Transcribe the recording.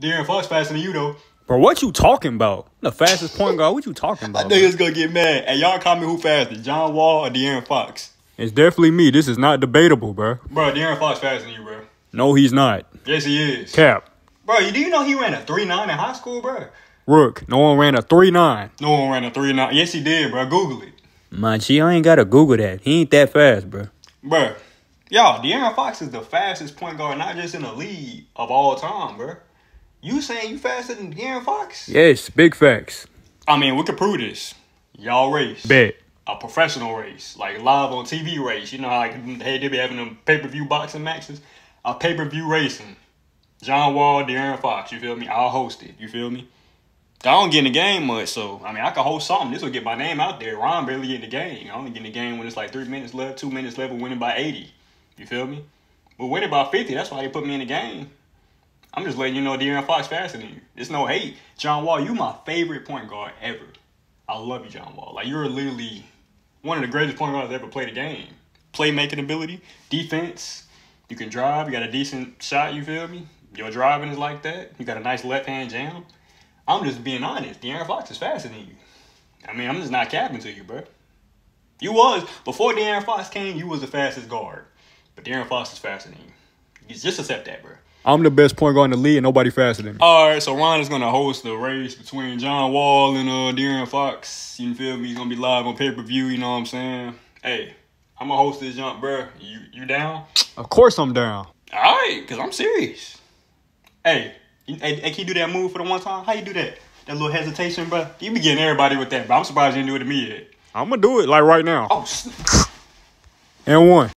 De'Aaron Fox faster than you though. Bro, what you talking about? The fastest point guard. What you talking about? knew he was gonna get mad. Hey, y'all call me who faster, John Wall or De'Aaron Fox? It's definitely me. This is not debatable, bro. Bro, De'Aaron Fox faster than you, bro. No, he's not. Yes, he is. Cap. Bro, you do you know he ran a three nine in high school, bro? Rook. No one ran a 3 9. No one ran a three nine. Yes, he did, bro. Google it, Man, G, I ain't gotta Google that. He ain't that fast, bro. bro. Y'all, De'Aaron Fox is the fastest point guard, not just in the league of all time, bro. You saying you faster than De'Aaron Fox? Yes, big facts. I mean, we could prove this. Y'all race. Bet. a professional race, like live on TV race. You know how like hey they be having them pay per view boxing matches. A pay per view racing. John Wall, De'Aaron Fox. You feel me? I'll host it. You feel me? I don't get in the game much, so I mean I can host something. This will get my name out there. Ron barely get in the game. I only get in the game when it's like three minutes left, two minutes left, and winning by eighty. You feel me? But winning by fifty, that's why they put me in the game. I'm just letting you know De'Aaron Fox is faster than you. It's no hate. John Wall, you my favorite point guard ever. I love you, John Wall. Like you're literally one of the greatest point guards to ever played the game. Playmaking ability, defense. You can drive. You got a decent shot. You feel me? Your driving is like that. You got a nice left hand jam. I'm just being honest. De'Aaron Fox is faster than you. I mean, I'm just not capping to you, bro. You was before De'Aaron Fox came. You was the fastest guard, but De'Aaron Fox is faster than you. You Just accept that, bro. I'm the best point guard in the league and nobody faster than me. All right, so Ron is gonna host the race between John Wall and uh De'Aaron Fox. You feel me? He's gonna be live on pay per view. You know what I'm saying? Hey, I'm gonna host this jump, bro. You you down? Of course I'm down. All right, cause I'm serious. Hey, hey, hey, can you do that move for the one time? How you do that? That little hesitation, bro. You be getting everybody with that, but I'm surprised you didn't do it to me yet. I'm gonna do it like right now. Oh. And one.